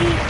eat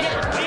天。